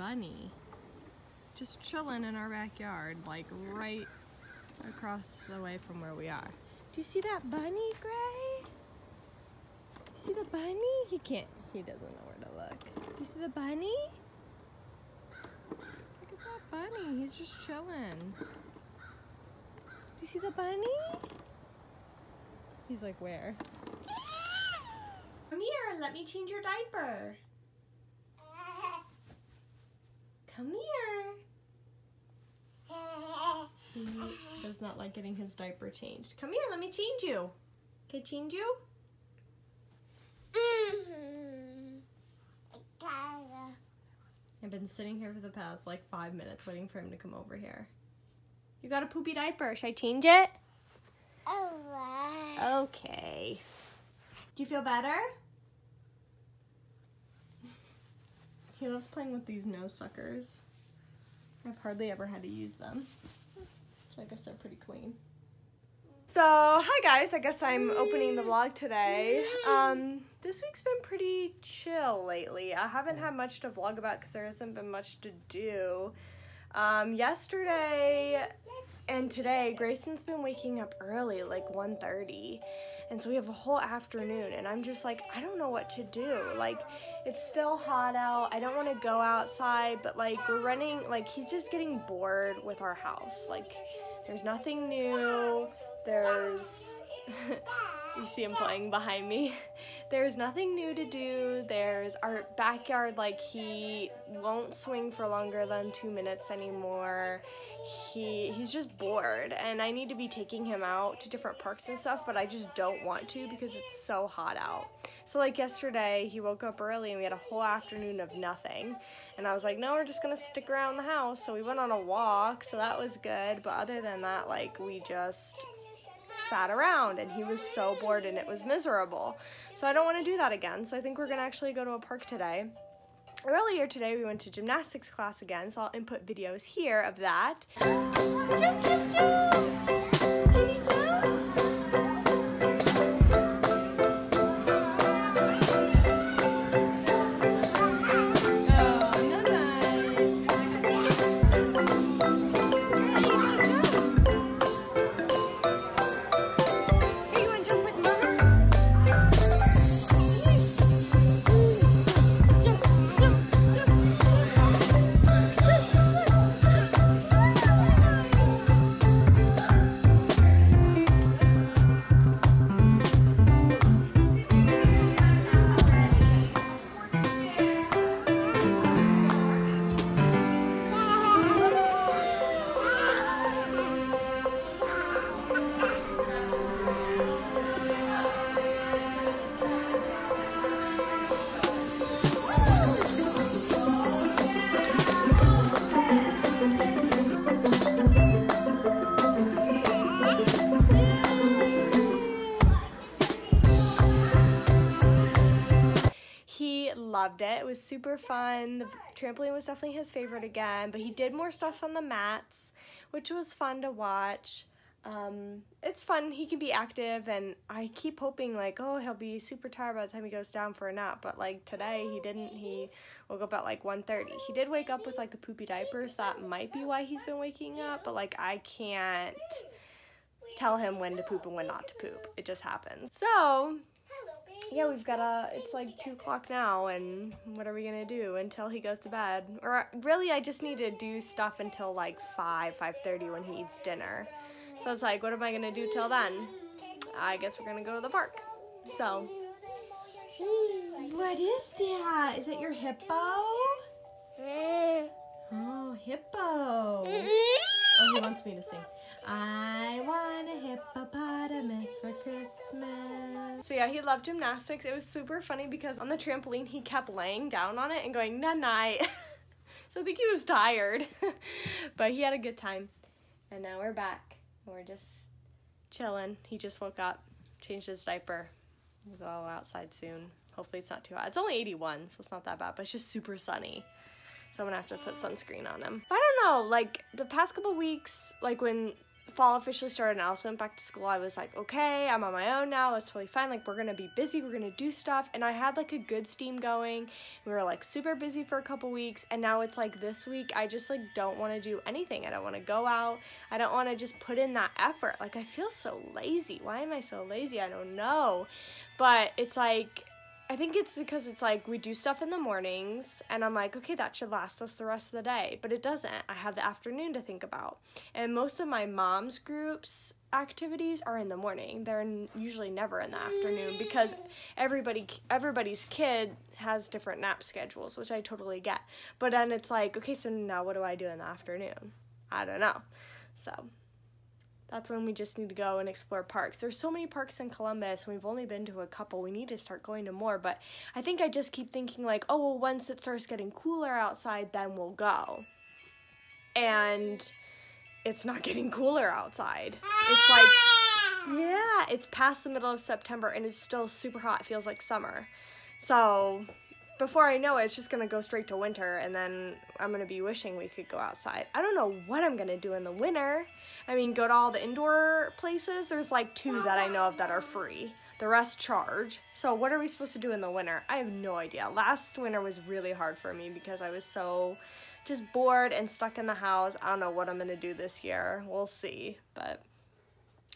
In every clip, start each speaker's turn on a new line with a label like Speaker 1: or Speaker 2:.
Speaker 1: bunny just chilling in our backyard, like right across the way from where we are. Do you see that bunny, Gray? See the bunny? He can't, he doesn't know where to look. Do you see the bunny? Look at that bunny, he's just chilling. Do you see the bunny? He's like, where? Come here, let me change your diaper. Come here. He does not like getting his diaper changed. Come here, let me change you. Can I change you? I've been sitting here for the past like five minutes waiting for him to come over here. You got a poopy diaper. Should I change it? Alright. Okay. Do you feel better? He loves playing with these nose suckers. I've hardly ever had to use them. So I guess they're pretty clean. So, hi guys, I guess I'm opening the vlog today. Um, this week's been pretty chill lately. I haven't had much to vlog about because there hasn't been much to do. Um, yesterday and today, Grayson's been waking up early, like 1.30. And so we have a whole afternoon and I'm just like, I don't know what to do. Like, it's still hot out. I don't want to go outside, but like we're running, like he's just getting bored with our house. Like, there's nothing new. There's... you see him playing behind me. There's nothing new to do. There's our backyard, like he won't swing for longer than two minutes anymore. He he's just bored and I need to be taking him out to different parks and stuff, but I just don't want to because it's so hot out. So like yesterday, he woke up early and we had a whole afternoon of nothing. And I was like, no, we're just gonna stick around the house. So we went on a walk, so that was good. But other than that, like we just sat around and he was so bored and it was miserable. So I don't want to do that again. So I think we're going to actually go to a park today. Earlier today we went to gymnastics class again, so I'll input videos here of that. Loved it. It was super fun. The trampoline was definitely his favorite again, but he did more stuff on the mats, which was fun to watch. Um, it's fun. He can be active, and I keep hoping, like, oh, he'll be super tired by the time he goes down for a nap. But, like, today he didn't. He woke up at, like, 1.30. He did wake up with, like, a poopy diaper, so that might be why he's been waking up. But, like, I can't tell him when to poop and when not to poop. It just happens. So, yeah, we've got a, it's like 2 o'clock now, and what are we going to do until he goes to bed? Or uh, really, I just need to do stuff until like 5, 5.30 when he eats dinner. So it's like, what am I going to do till then? I guess we're going to go to the park. So, what is that? Is it your hippo? Mm. Oh, hippo. Oh, he wants me to sing. I want a hippopotamus for Christmas. So yeah, he loved gymnastics. It was super funny because on the trampoline, he kept laying down on it and going, night night. so I think he was tired, but he had a good time. And now we're back. We're just chilling. He just woke up, changed his diaper. We'll go outside soon. Hopefully it's not too hot. It's only 81, so it's not that bad, but it's just super sunny. So I'm gonna have to put sunscreen on him. I don't know, like the past couple weeks, like when fall officially started and Alice went back to school, I was like, okay, I'm on my own now. That's totally fine. Like, we're gonna be busy. We're gonna do stuff. And I had like a good steam going. We were like super busy for a couple weeks. And now it's like this week, I just like don't wanna do anything. I don't wanna go out. I don't wanna just put in that effort. Like, I feel so lazy. Why am I so lazy? I don't know. But it's like, I think it's because it's like we do stuff in the mornings, and I'm like, okay, that should last us the rest of the day. But it doesn't. I have the afternoon to think about. And most of my mom's groups activities are in the morning. They're usually never in the afternoon because everybody everybody's kid has different nap schedules, which I totally get. But then it's like, okay, so now what do I do in the afternoon? I don't know. So that's when we just need to go and explore parks. There's so many parks in Columbus, and we've only been to a couple. We need to start going to more, but I think I just keep thinking, like, oh, well, once it starts getting cooler outside, then we'll go. And it's not getting cooler outside. It's like, yeah, it's past the middle of September, and it's still super hot. It feels like summer. So before I know it, it's just gonna go straight to winter, and then I'm gonna be wishing we could go outside. I don't know what I'm gonna do in the winter. I mean, go to all the indoor places. There's like two that I know of that are free. The rest charge. So what are we supposed to do in the winter? I have no idea. Last winter was really hard for me because I was so just bored and stuck in the house. I don't know what I'm gonna do this year. We'll see, but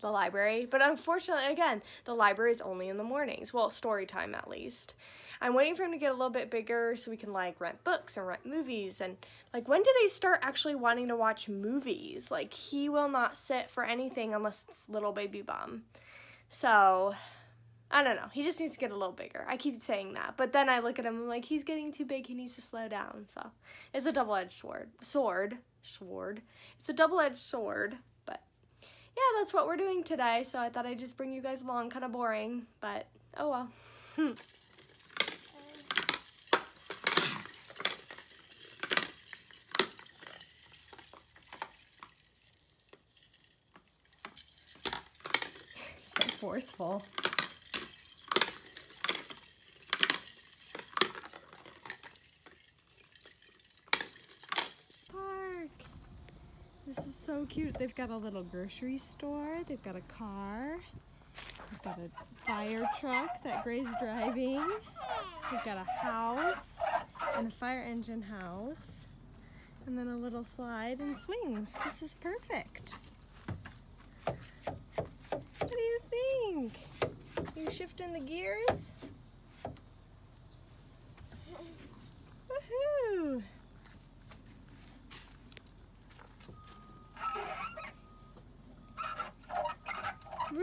Speaker 1: the library. But unfortunately, again, the library is only in the mornings. Well, story time at least. I'm waiting for him to get a little bit bigger so we can like rent books and rent movies and like when do they start actually wanting to watch movies? Like he will not sit for anything unless it's little baby bum. So I don't know. He just needs to get a little bigger. I keep saying that. But then I look at him I'm like, he's getting too big. He needs to slow down. So it's a double edged sword. Sword. Sword. It's a double edged sword. Yeah, that's what we're doing today. So I thought I'd just bring you guys along. Kind of boring. But oh well. Hmm. So forceful. Park. This is so cute. They've got a little grocery store. They've got a car. They've got a fire truck that Gray's driving. They've got a house and a fire engine house. And then a little slide and swings. This is perfect. What do you think? You shifting the gears? Woohoo!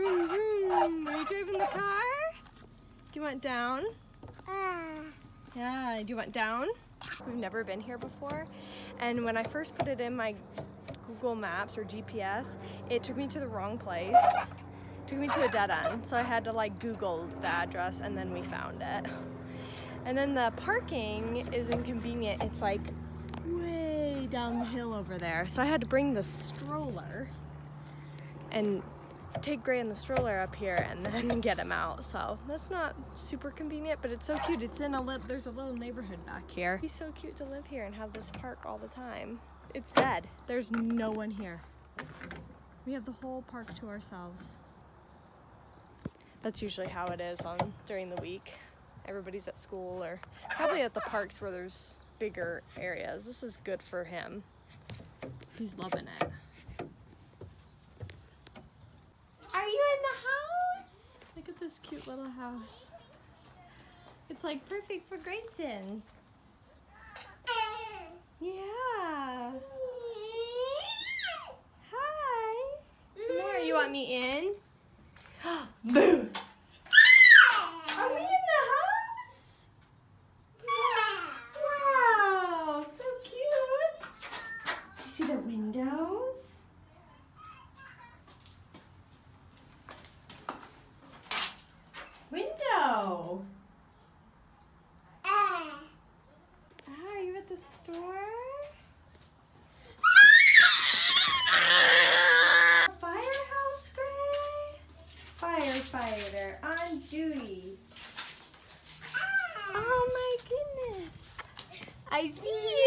Speaker 1: Vroom, vroom. Are you driving the car? Do you want down? Uh. Yeah, do you want down? We've never been here before. And when I first put it in my Google Maps or GPS, it took me to the wrong place took me to a dead end. So I had to like Google the address and then we found it. And then the parking is inconvenient. It's like way down the hill over there. So I had to bring the stroller and take Gray in the stroller up here and then get him out. So that's not super convenient, but it's so cute. It's in a little, there's a little neighborhood back here. He's so cute to live here and have this park all the time. It's dead. There's no one here. We have the whole park to ourselves that's usually how it is on during the week. Everybody's at school or probably at the parks where there's bigger areas. This is good for him. He's loving it. Are you in the house? Look at this cute little house. It's like perfect for Grayson. Yeah. Hi. More, you want me in? Boo! Are we in the house? Wow, so cute. Do you see the windows? Window. Ah, are you at the store? firefighter on duty. Oh my goodness. I see you.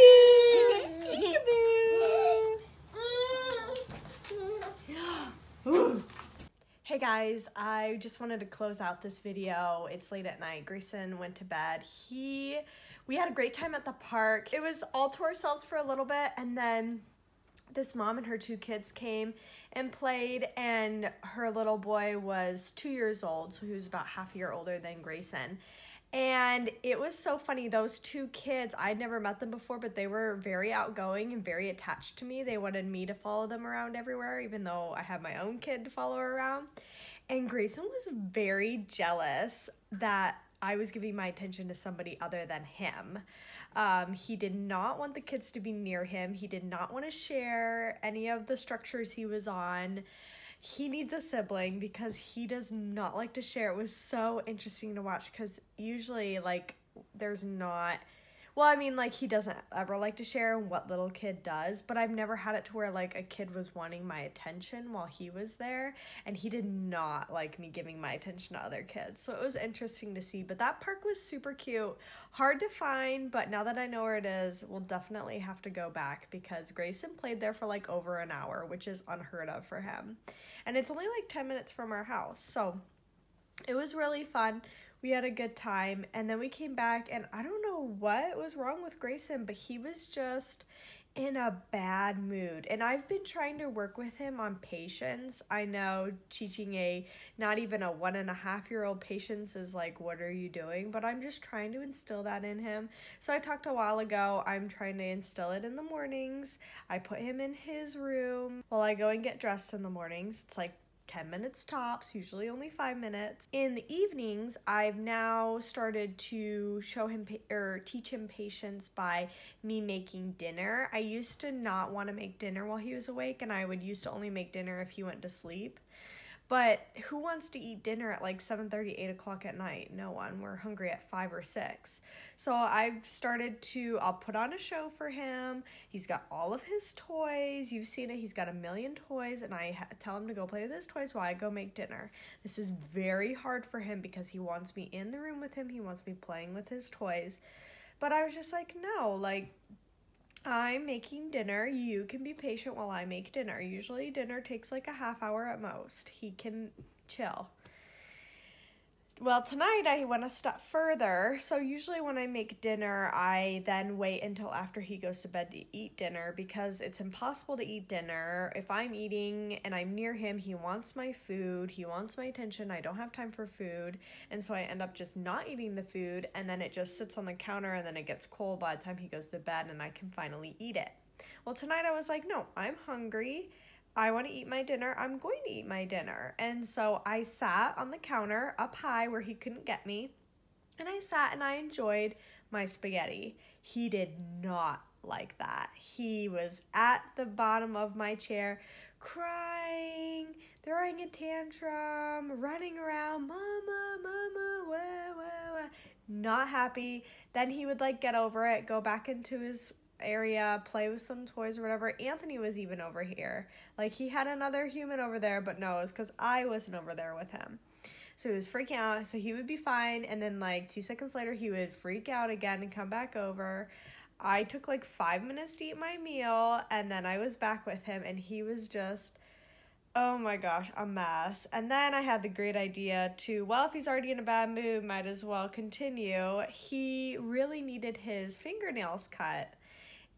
Speaker 1: Guys, I just wanted to close out this video. It's late at night. Grayson went to bed. He, we had a great time at the park. It was all to ourselves for a little bit and then this mom and her two kids came and played and her little boy was two years old so he was about half a year older than grayson and it was so funny those two kids i'd never met them before but they were very outgoing and very attached to me they wanted me to follow them around everywhere even though i had my own kid to follow around and grayson was very jealous that i was giving my attention to somebody other than him um, he did not want the kids to be near him. He did not want to share any of the structures he was on. He needs a sibling because he does not like to share. It was so interesting to watch because usually, like, there's not well, I mean, like, he doesn't ever like to share, what little kid does, but I've never had it to where, like, a kid was wanting my attention while he was there, and he did not like me giving my attention to other kids. So it was interesting to see, but that park was super cute. Hard to find, but now that I know where it is, we'll definitely have to go back because Grayson played there for, like, over an hour, which is unheard of for him. And it's only, like, 10 minutes from our house, so it was really fun we had a good time and then we came back and i don't know what was wrong with grayson but he was just in a bad mood. And i've been trying to work with him on patience. I know teaching a not even a one and a half year old patience is like what are you doing? But i'm just trying to instill that in him. So i talked a while ago. I'm trying to instill it in the mornings. I put him in his room while i go and get dressed in the mornings. It's like 10 minutes tops, usually only 5 minutes. In the evenings, I've now started to show him or teach him patience by me making dinner. I used to not want to make dinner while he was awake and I would used to only make dinner if he went to sleep. But who wants to eat dinner at like 7 30, 8 o'clock at night? No one. We're hungry at 5 or 6. So I've started to, I'll put on a show for him. He's got all of his toys. You've seen it. He's got a million toys. And I tell him to go play with his toys while I go make dinner. This is very hard for him because he wants me in the room with him. He wants me playing with his toys. But I was just like, no, like, I'm making dinner. You can be patient while I make dinner. Usually, dinner takes like a half hour at most. He can chill. Well, tonight I went a step further. So, usually when I make dinner, I then wait until after he goes to bed to eat dinner because it's impossible to eat dinner. If I'm eating and I'm near him, he wants my food, he wants my attention. I don't have time for food. And so I end up just not eating the food and then it just sits on the counter and then it gets cold by the time he goes to bed and I can finally eat it. Well, tonight I was like, no, I'm hungry I want to eat my dinner. I'm going to eat my dinner. And so I sat on the counter up high where he couldn't get me. And I sat and I enjoyed my spaghetti. He did not like that. He was at the bottom of my chair crying, throwing a tantrum, running around, mama, mama, wah, wah, wah. Not happy. Then he would like get over it, go back into his area, play with some toys or whatever. Anthony was even over here. Like he had another human over there, but no, it's because I wasn't over there with him. So he was freaking out. So he would be fine. And then, like, two seconds later, he would freak out again and come back over. I took like five minutes to eat my meal. And then I was back with him. And he was just, oh my gosh, a mess. And then I had the great idea to, well, if he's already in a bad mood, might as well continue. He really needed his fingernails cut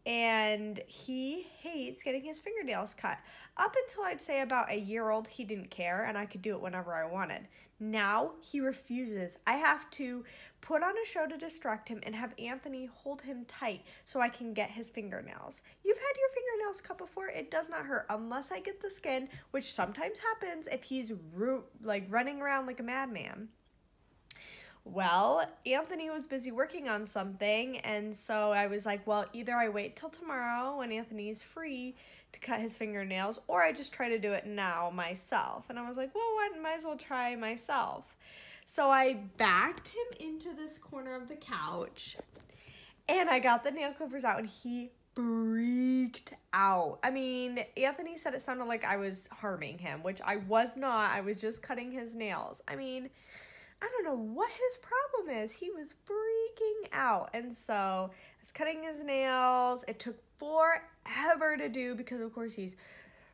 Speaker 1: and he hates getting his fingernails cut. Up until I'd say about a year old, he didn't care and I could do it whenever I wanted. Now he refuses. I have to put on a show to distract him and have Anthony hold him tight so I can get his fingernails. You've had your fingernails cut before, it does not hurt unless I get the skin, which sometimes happens if he's ro- like running around like a madman. Well, Anthony was busy working on something, and so I was like, well, either I wait till tomorrow when Anthony's free to cut his fingernails, or I just try to do it now myself. And I was like, well, I might as well try myself. So I backed him into this corner of the couch, and I got the nail clippers out, and he freaked out. I mean, Anthony said it sounded like I was harming him, which I was not. I was just cutting his nails. I mean, I don't know what his problem is. He was freaking out. And so I was cutting his nails. It took forever to do because, of course, he's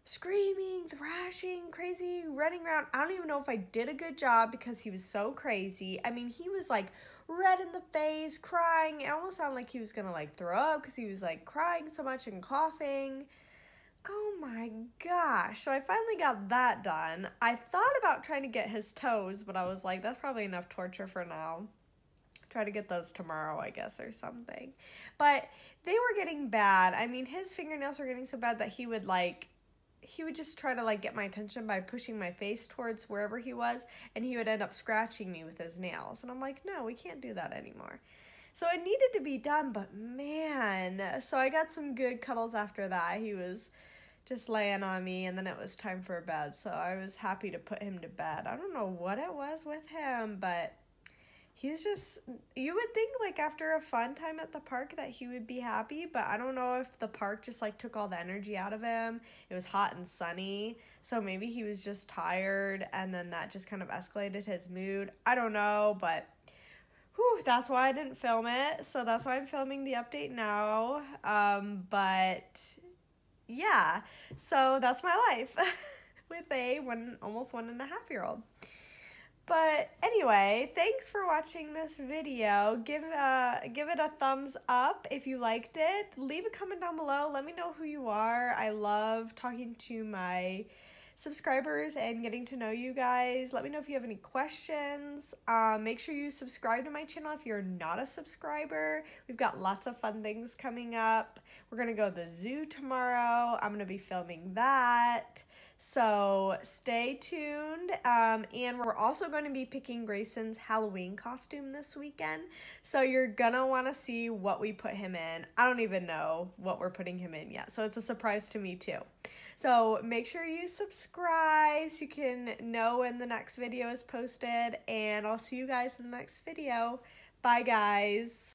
Speaker 1: screaming, thrashing, crazy, running around. I don't even know if I did a good job because he was so crazy. I mean, he was like red in the face, crying. It almost sounded like he was gonna like throw up because he was like crying so much and coughing. Oh my gosh. So I finally got that done. I thought about trying to get his toes, but I was like, that's probably enough torture for now. Try to get those tomorrow, I guess, or something. But they were getting bad. I mean, his fingernails were getting so bad that he would like he would just try to like get my attention by pushing my face towards wherever he was and he would end up scratching me with his nails and i'm like no we can't do that anymore so it needed to be done but man so i got some good cuddles after that he was just laying on me and then it was time for bed. So i was happy to put him to bed. I don't know what it was with him but he was just you would think like after a fun time at the park that he would be happy but i don't know if the park just like took all the energy out of him. It was hot and sunny so maybe he was just tired and then that just kind of escalated his mood. I don't know but whew, that's why i didn't film it. So that's why i'm filming the update now. Um, but yeah so that's my life with a one almost one and a half year old but anyway, thanks for watching this video. Give uh give it a thumbs up if you liked it. Leave a comment down below. Let me know who you are. I love talking to my subscribers and getting to know you guys. Let me know if you have any questions. Um, make sure you subscribe to my channel if you're not a subscriber. We've got lots of fun things coming up. We're going to go to the zoo tomorrow. I'm going to be filming that. So stay tuned. Um, and we're also going to be picking Grayson's Halloween costume this weekend. So you're going to want to see what we put him in. I don't even know what we're putting him in yet. So it's a surprise to me too. So make sure you subscribe so you can know when the next video is posted. And I'll see you guys in the next video. Bye guys.